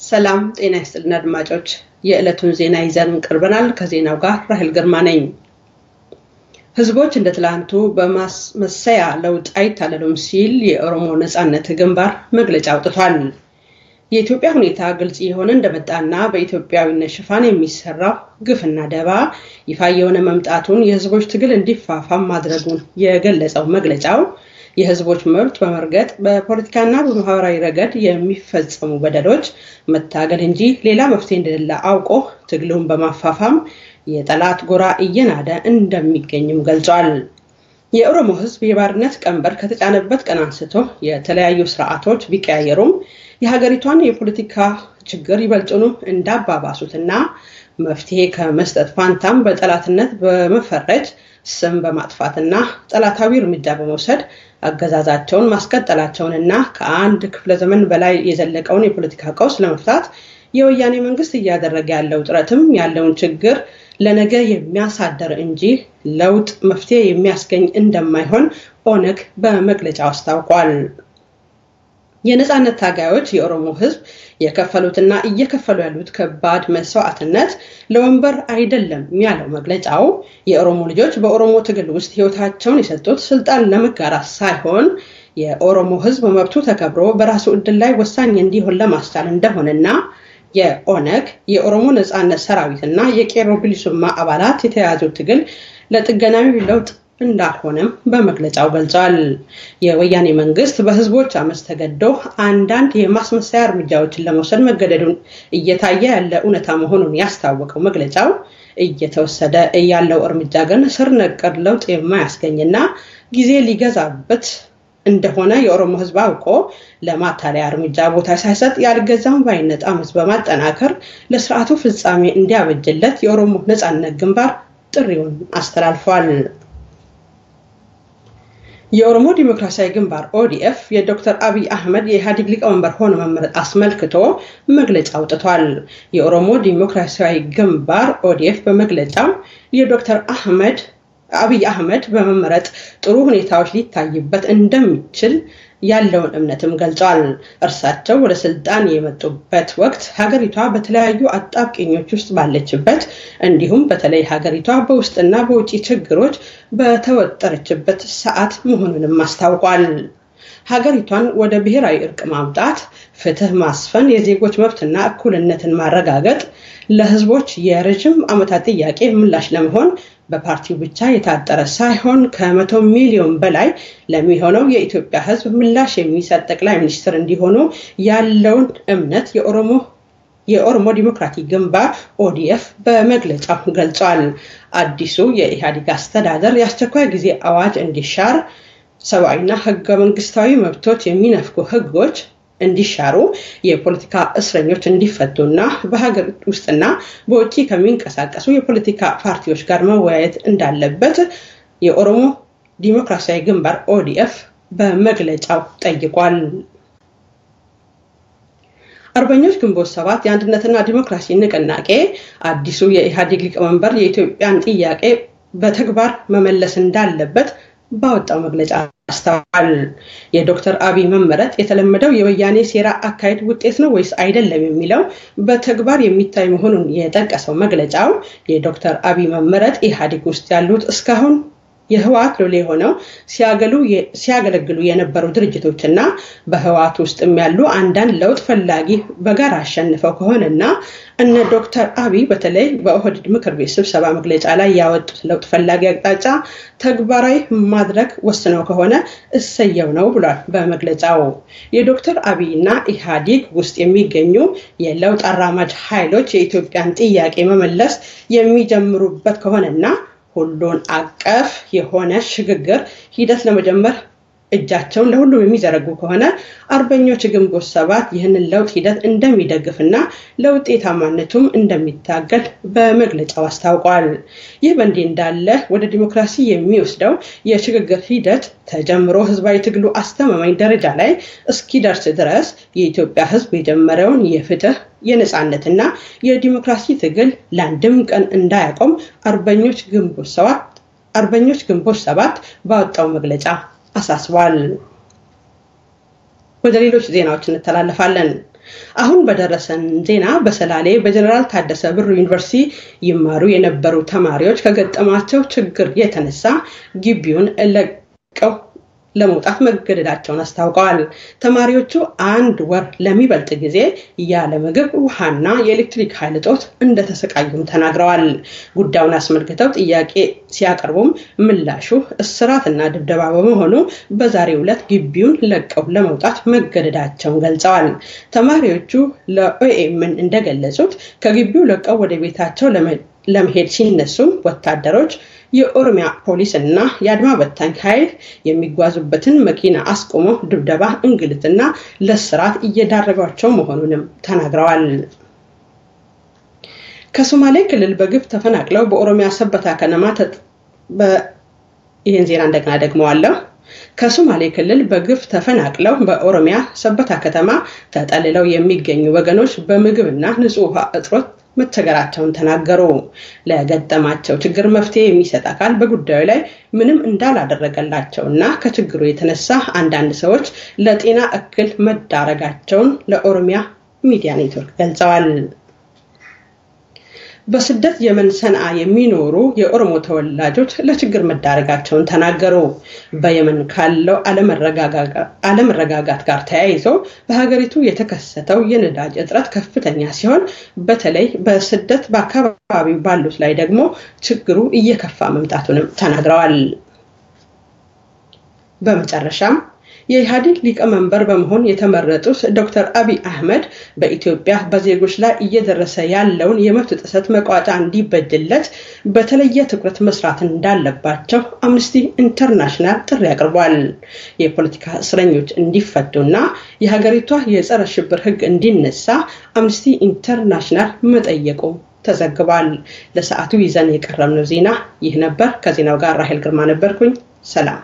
ሰላም ጤና ይስጥልን አድማጮች፣ የዕለቱን ዜና ይዘን ቀርበናል። ከዜናው ጋር ራሄል ግርማ ነኝ። ህዝቦች እንደ ትላንቱ በማስመሰያ ለውጥ አይታለሉም ሲል የኦሮሞ ነጻነት ግንባር መግለጫ አውጥቷል። የኢትዮጵያ ሁኔታ ግልጽ የሆነ እንደመጣና በኢትዮጵያዊነት ሽፋን የሚሰራው ግፍና ደባ ይፋ የሆነ መምጣቱን የህዝቦች ትግል እንዲፋፋም ማድረጉን የገለጸው መግለጫው የህዝቦች መብት በመርገጥ በፖለቲካና በማህበራዊ ረገድ የሚፈጸሙ በደሎች መታገል እንጂ ሌላ መፍትሄ እንደሌለ አውቆ ትግሉን በማፋፋም የጠላት ጎራ እየናደ እንደሚገኝም ገልጿል። የኦሮሞ ህዝብ የባርነት ቀንበር ከተጫነበት ቀን አንስቶ የተለያዩ ስርዓቶች ቢቀያየሩም የሀገሪቷን የፖለቲካ ችግር ይበልጡኑ እንዳባባሱትና መፍትሄ ከመስጠት ፋንታም በጠላትነት በመፈረጅ ስም በማጥፋትና ጠላታዊ እርምጃ በመውሰድ አገዛዛቸውን ማስቀጠላቸውንና ከአንድ ክፍለ ዘመን በላይ የዘለቀውን የፖለቲካ ቀውስ ለመፍታት የወያኔ መንግስት እያደረገ ያለው ጥረትም ያለውን ችግር ለነገ የሚያሳደር እንጂ ለውጥ መፍትሄ የሚያስገኝ እንደማይሆን ኦነግ በመግለጫው አስታውቋል። የነፃነት ታጋዮች የኦሮሞ ህዝብ የከፈሉትና እየከፈሉ ያሉት ከባድ መስዋዕትነት ለወንበር አይደለም ያለው መግለጫው የኦሮሞ ልጆች በኦሮሞ ትግል ውስጥ ህይወታቸውን የሰጡት ስልጣን ለመጋራት ሳይሆን የኦሮሞ ህዝብ መብቱ ተከብሮ በራሱ እድል ላይ ወሳኝ እንዲሆን ለማስቻል እንደሆነና የኦነግ የኦሮሞ ነፃነት ሰራዊት እና የቄሮ ብሊሱማ አባላት የተያዙት ትግል ለጥገናዊ ለውጥ እንዳልሆነም በመግለጫው ገልጿል። የወያኔ መንግስት በህዝቦች አመፅ ተገዶ አንዳንድ የማስመሰያ እርምጃዎችን ለመውሰድ መገደዱን እየታየ ያለ እውነታ መሆኑን ያስታወቀው መግለጫው እየተወሰደ ያለው እርምጃ ግን ስር ነቀል ለውጥ የማያስገኝና ጊዜ ሊገዛበት እንደሆነ የኦሮሞ ህዝብ አውቆ ለማታለያ እርምጃ ቦታ ሳይሰጥ የአልገዛም ባይነት አመፅ በማጠናከር ለስርዓቱ ፍጻሜ እንዲያበጅለት የኦሮሞ ነፃነት ግንባር ጥሪውን አስተላልፏል። የኦሮሞ ዲሞክራሲያዊ ግንባር ኦዲኤፍ የዶክተር አብይ አህመድ የኢህአዴግ ሊቀመንበር ሆኖ መመረጥ አስመልክቶ መግለጫ አውጥቷል። የኦሮሞ ዲሞክራሲያዊ ግንባር ኦዲኤፍ በመግለጫው የዶክተር አህመድ አብይ አህመድ በመመረጥ ጥሩ ሁኔታዎች ሊታይበት እንደሚችል ያለውን እምነትም ገልጿል። እርሳቸው ወደ ስልጣን የመጡበት ወቅት ሀገሪቷ በተለያዩ አጣብቂኞች ውስጥ ባለችበት እንዲሁም በተለይ ሀገሪቷ በውስጥና በውጭ ችግሮች በተወጠረችበት ሰዓት መሆኑንም አስታውቋል። ሀገሪቷን ወደ ብሔራዊ እርቅ ማምጣት፣ ፍትህ ማስፈን፣ የዜጎች መብትና እኩልነትን ማረጋገጥ ለህዝቦች የረዥም ዓመታት ጥያቄ ምላሽ ለመሆን በፓርቲው ብቻ የታጠረ ሳይሆን ከመቶ ሚሊዮን በላይ ለሚሆነው የኢትዮጵያ ህዝብ ምላሽ የሚሰጥ ጠቅላይ ሚኒስትር እንዲሆኑ ያለውን እምነት የኦሮሞ የኦሮሞ ዲሞክራቲክ ግንባር ኦዲኤፍ በመግለጫው ገልጿል። አዲሱ የኢህአዴግ አስተዳደር የአስቸኳይ ጊዜ አዋጅ እንዲሻር፣ ሰብአዊና ህገ መንግስታዊ መብቶች የሚነፍጉ ህጎች እንዲሻሩ የፖለቲካ እስረኞች እንዲፈቱና በሀገር ውስጥና በውጭ ከሚንቀሳቀሱ የፖለቲካ ፓርቲዎች ጋር መወያየት እንዳለበት የኦሮሞ ዲሞክራሲያዊ ግንባር ኦዲኤፍ በመግለጫው ጠይቋል። አርበኞች ግንቦት ሰባት የአንድነትና ዲሞክራሲ ንቅናቄ አዲሱ የኢህአዴግ ሊቀመንበር የኢትዮጵያን ጥያቄ በተግባር መመለስ እንዳለበት ባወጣው መግለጫ አስተዋል። የዶክተር አብይ መመረጥ የተለመደው የወያኔ ሴራ አካሄድ ውጤት ነው ወይስ አይደለም የሚለው በተግባር የሚታይ መሆኑን የጠቀሰው መግለጫው የዶክተር አብይ መመረጥ ኢህአዴግ ውስጥ ያሉት እስካሁን የህወሓት ሎሌ ሆነው ሲያገለግሉ የነበሩ ድርጅቶችና በህወሓት ውስጥም ያሉ አንዳንድ ለውጥ ፈላጊ በጋራ አሸንፈው ከሆነና እነ ዶክተር አብይ በተለይ በኦህዴድ ምክር ቤት ስብሰባ መግለጫ ላይ ያወጡት ለውጥ ፈላጊ አቅጣጫ ተግባራዊ ማድረግ ወስነው ከሆነ እሰየው ነው ብሏል በመግለጫው። የዶክተር አብይ እና ኢህአዴግ ውስጥ የሚገኙ የለውጥ አራማጅ ኃይሎች የኢትዮጵያን ጥያቄ መመለስ የሚጀምሩበት ከሆነና ሁሉን አቀፍ የሆነ ሽግግር ሂደት ለመጀመር እጃቸውን ለሁሉም የሚዘረጉ ከሆነ አርበኞች ግንቦት ሰባት ይህንን ለውጥ ሂደት እንደሚደግፍና ለውጤታማነቱም እንደሚታገል በመግለጫው አስታውቋል። ይህ በእንዲህ እንዳለ ወደ ዲሞክራሲ የሚወስደው የሽግግር ሂደት ተጀምሮ ህዝባዊ ትግሉ አስተማማኝ ደረጃ ላይ እስኪደርስ ድረስ የኢትዮጵያ ህዝብ የጀመረውን የፍትህ የነፃነትና የዲሞክራሲ ትግል ለአንድም ቀን እንዳያቆም አርበኞች ግንቦት ሰባት አርበኞች ግንቦት ሰባት ባወጣው መግለጫ አሳስቧል። ወደ ሌሎች ዜናዎች እንተላለፋለን። አሁን በደረሰን ዜና በሰላሌ በጀነራል ታደሰ ብሩ ዩኒቨርሲቲ ይማሩ የነበሩ ተማሪዎች ከገጠማቸው ችግር የተነሳ ግቢውን ለቀው ለመውጣት መገደዳቸውን አስታውቀዋል። ተማሪዎቹ አንድ ወር ለሚበልጥ ጊዜ ያለ ምግብ፣ ውሃና የኤሌክትሪክ ኃይል እጦት እንደተሰቃዩም ተናግረዋል። ጉዳዩን አስመልክተው ጥያቄ ሲያቀርቡም ምላሹ እስራትና ድብደባ በመሆኑ በዛሬው ዕለት ግቢውን ለቀው ለመውጣት መገደዳቸውን ገልጸዋል። ተማሪዎቹ ለኦኤምን እንደገለጹት ከግቢው ለቀው ወደ ቤታቸው ለመሄድ ሲነሱም ወታደሮች የኦሮሚያ ፖሊስ እና የአድማ በታኝ ኃይል የሚጓዙበትን መኪና አስቆመው ድብደባ፣ እንግልትና ለስርዓት እየዳረጓቸው መሆኑንም ተናግረዋል። ከሶማሌ ክልል በግፍ ተፈናቅለው በኦሮሚያ ሰበታ ከነማ ይህን ዜና እንደገና ደግመዋለሁ። ከሶማሌ ክልል በግፍ ተፈናቅለው በኦሮሚያ ሰበታ ከተማ ተጠልለው የሚገኙ ወገኖች በምግብና ንጹህ ውሃ እጥረት መቸገራቸውን ተናገሩ። ለገጠማቸው ችግር መፍትሄ የሚሰጥ አካል በጉዳዩ ላይ ምንም እንዳላደረገላቸው እና ከችግሩ የተነሳ አንዳንድ ሰዎች ለጤና እክል መዳረጋቸውን ለኦሮሚያ ሚዲያ ኔትወርክ ገልጸዋል። በስደት የመን ሰንዓ የሚኖሩ የኦሮሞ ተወላጆች ለችግር መዳረጋቸውን ተናገሩ። በየመን ካለው አለመረጋጋት ጋር ተያይዞ በሀገሪቱ የተከሰተው የነዳጅ እጥረት ከፍተኛ ሲሆን በተለይ በስደት በአካባቢው ባሉት ላይ ደግሞ ችግሩ እየከፋ መምጣቱንም ተናግረዋል። በመጨረሻም የኢህአዴግ ሊቀመንበር በመሆን የተመረጡት ዶክተር አብይ አህመድ በኢትዮጵያ በዜጎች ላይ እየደረሰ ያለውን የመብት ጥሰት መቋጫ እንዲበጅለት በተለየ ትኩረት መስራት እንዳለባቸው አምነስቲ ኢንተርናሽናል ጥሪ አቅርቧል። የፖለቲካ እስረኞች እንዲፈቱና የሀገሪቷ የጸረ ሽብር ሕግ እንዲነሳ አምነስቲ ኢንተርናሽናል መጠየቁ ተዘግቧል። ለሰዓቱ ይዘን የቀረብነው ዜና ይህ ነበር። ከዜናው ጋር ራሄል ግርማ ነበርኩኝ። ሰላም።